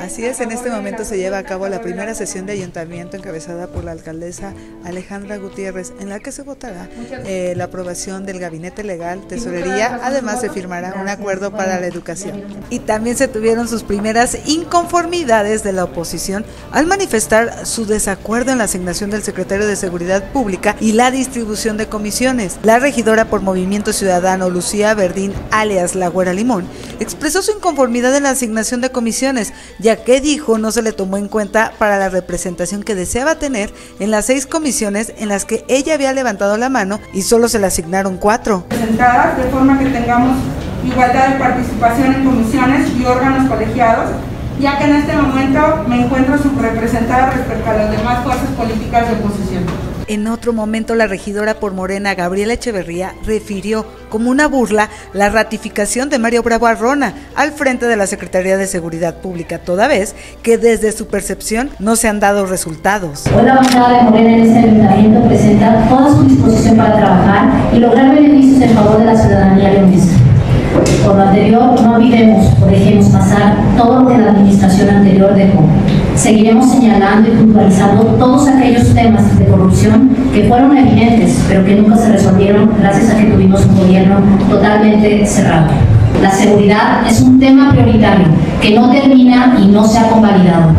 Así es, en este momento se lleva a cabo la primera sesión de ayuntamiento encabezada por la alcaldesa Alejandra Gutiérrez, en la que se votará eh, la aprobación del gabinete legal, tesorería, además se firmará un acuerdo para la educación. Y también se tuvieron sus primeras inconformidades de la oposición al manifestar su desacuerdo en la asignación del secretario de Seguridad Pública y la distribución de comisiones. La regidora por Movimiento Ciudadano, Lucía Verdín, alias La Güera Limón, expresó su inconformidad en la asignación de comisiones ya que dijo no se le tomó en cuenta para la representación que deseaba tener en las seis comisiones en las que ella había levantado la mano y solo se le asignaron cuatro. De forma que tengamos igualdad de participación en comisiones y órganos colegiados, ya que en este momento me encuentro subrepresentada respecto a las demás fuerzas políticas de oposición. En otro momento, la regidora por Morena, Gabriela Echeverría, refirió como una burla la ratificación de Mario Bravo Arrona al frente de la Secretaría de Seguridad Pública, toda vez que desde su percepción no se han dado resultados. Hoy la bancada de Morena en este ayuntamiento presenta toda su disposición para trabajar y lograr beneficios en favor de la ciudadanía todo lo que la administración anterior dejó. Seguiremos señalando y puntualizando todos aquellos temas de corrupción que fueron evidentes, pero que nunca se resolvieron gracias a que tuvimos un gobierno totalmente cerrado. La seguridad es un tema prioritario que no termina y no se ha convalidado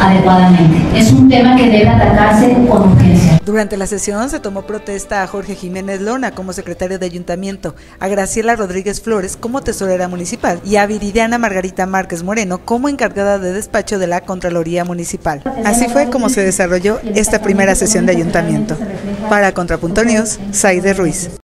adecuadamente. Es un tema que debe atacarse con urgencia. Durante la sesión se tomó protesta a Jorge Jiménez Lona como secretario de ayuntamiento, a Graciela Rodríguez Flores como tesorera municipal y a Viridiana Margarita Márquez Moreno como encargada de despacho de la Contraloría Municipal. Así fue como se desarrolló esta primera sesión de ayuntamiento. Para Contrapunto News, Saide Ruiz.